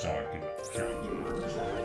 so I can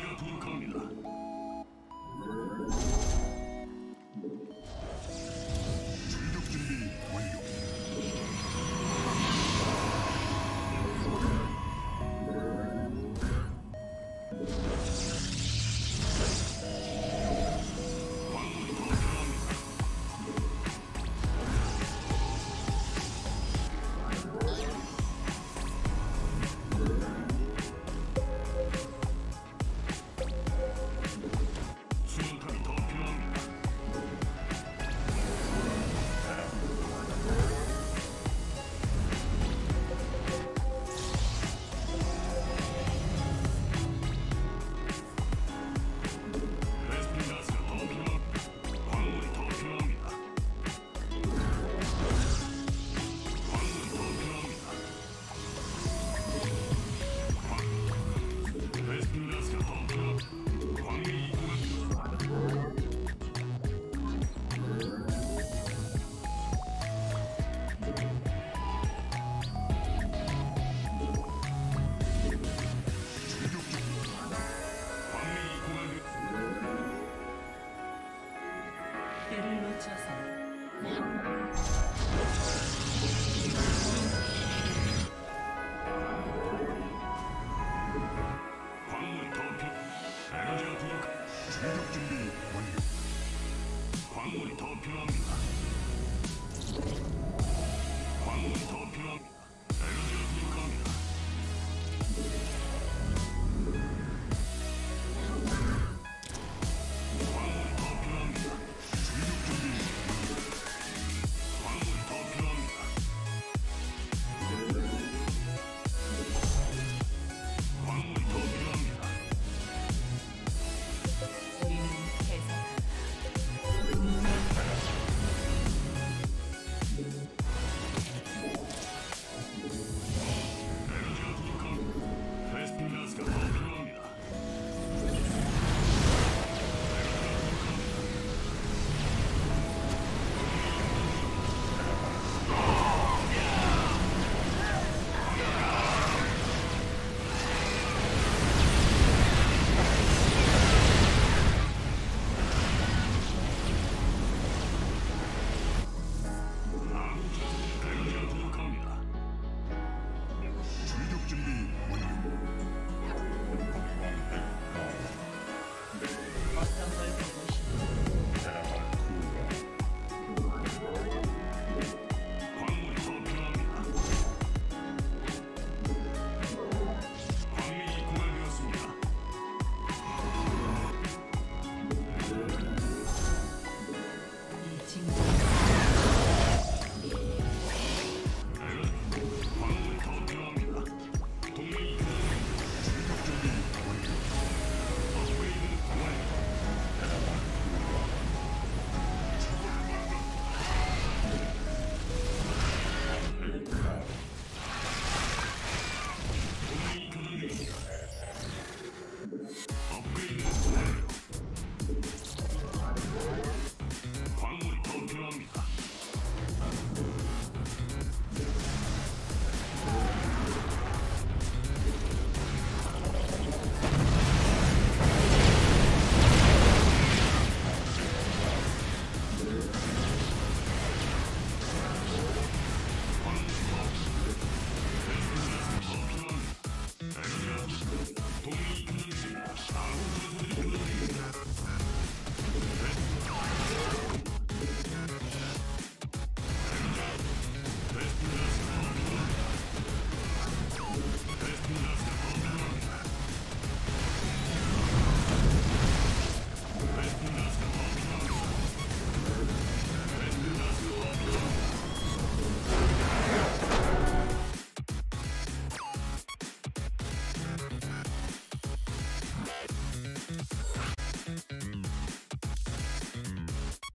남겨둘 겁니다.